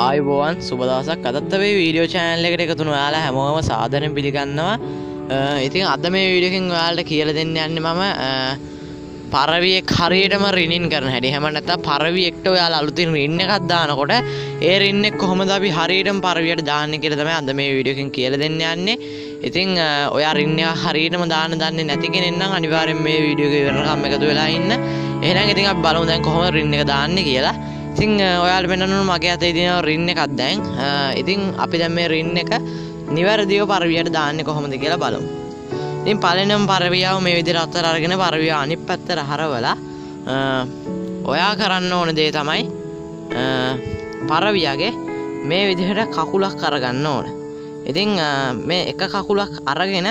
ආයිබෝවන් සුබදසක් අදත්ත වේ වීඩියෝ චෑනල් එකට එකතුන යාලා හැමෝම සාධන පිළිගන්නවා. ඉතින් අද මේ වීඩියකින් ඔයාලට කියල දෙන්න යන්න මම පරවිය හරියටම රිනින් කරන හැඩි හැමනත පරවියෙක්ට ඔයාල අලුතින් ඉන්න එකත් දානකොට ඒ ඉන්න කොහොම අපි හරියටම පරවියට දාන්න කියල තම අද මේ වීඩියකින් කියල දෙන්න යන්නේ. ඉතිං ඔයා රින්න හරියටම දාන දන්න නැතිකෙන එන්න අනිවාරෙන් මේ වීඩියෝක වෙනකම් එකතු වෙලා ඉන්න. එහෙනම් ඉතින් බලමු දැන් කොහොම රින්න එක දාන්න කියලා. ඉතිං ඔයාල් පෙන්න්නු මගේ අත ඉදින රින්න එකක් දැන්. ඉතිං අපි දැම් මේ රින්න එක නිවැරදිව පරවියට දාන්න කොහොමද කියලා බලමු. ඉතින් පලනම් පරවියාව මේ විදිහට අත්තර අරගෙන පරවිය අනිත් පැත්තට හරවලා ඔයා කරන්න ඕන දේ තමයි පරවියගේ මේ විදිහට කකුලක් කරගන්න ඕන. ඉතිං මේ එක කකුලක් අරගෙන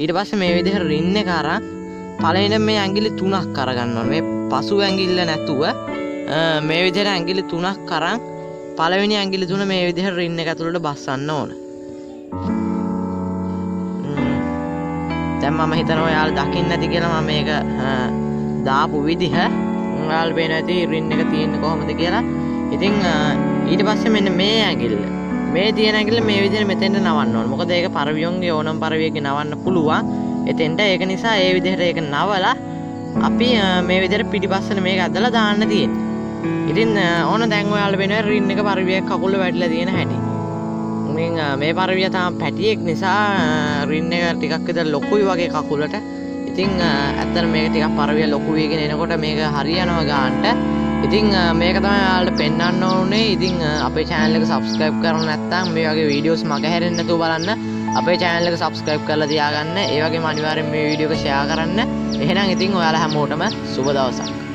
ඊට පස්ස මේ විදිහට රින්න කරා පලෙන මේ ඇගිලි තුනක් කරගන්න මේ පසු ඇගිල්ල නැතුව මේ විදිහට ඇගිලි තුනක් කරන් පළවෙනි ඇගිලි තුන මේ විදිහට රින්න ඇතුළට බස්සන්න ඕන. දැන් මම හිතනවා යාල් දකින්න ඇති කියලා මම මේක දාපු විදිහ. යාල් පේන ඇති රින්න එක තියෙන්නේ කොහොමද කියලා. ඉතින් ඊට පස්සේ මෙන්න මේ ඇගිල්ල මේ තියෙන ඇගිල්ල මේ විදිහට මෙතෙන්ට නවන්න ඕන. මොකද ඒක පරවියොන්ගේ ඕනම් පරවියක නවන්න පුළුවන්. එතෙන්ට ඒක නිසා ඒ විදිහට ඒක නවලා අපි මේ විදිහට පිටිපස්සට මේක ඇදලා දාන්න තියෙන්නේ. ඉතින් ඕන දැන් ඔයාලා වෙන රින් එක පරිවියක් කකුල වැටලා තියෙන හැටි. මේ පරවිය තාම පැටියෙක් නිසා රින්න එක ටිකක් විතර ලොකුයි වගේ කකුලට. ඉතිං ඇත්තර මේක ටිකක් පරවිය ලොකුවීගෙන එනකොට මේක හරියනවා ගාන්ට. ඉතිං මේක තමයි යාලට පෙන්න්න ඕනේ. ඉතිං අපේ චෑනලක සබස්ක්‍රයිබ් කරන නැත්තම් මේ වගේ වීඩියෝස් මග හැරෙන්න්නතු බලන්න. අපේ චෑනලක සබස්ක්‍රයිබ් කරලා තියාගන්න. ඒවගේ මනිවාරෙන් මේ වීඩියෝක ෂයා කරන්න. එහෙනම් ඉතිං ඔයාලා හැමෝටම සුබ දවසක්.